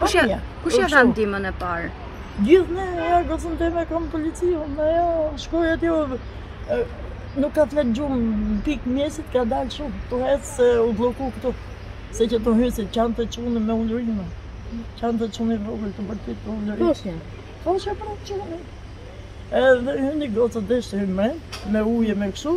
Kush ia, kush ia dha ndihmën e parë? Gjithë ne, ja, gëzën të me kam policion, me ja, shkoj atë jo, nuk ka fletë gjumë, në pikë mjesi ka dalë shumë, të ecë se u bloku këtu, se që të hysit, qante çuni me ulërima, qante çuni i vogël, bërtiste, ulërima. Koshe? Koshe për atë çunë. Edhe hynë gocat dhe hynë me, me ujë me kështu,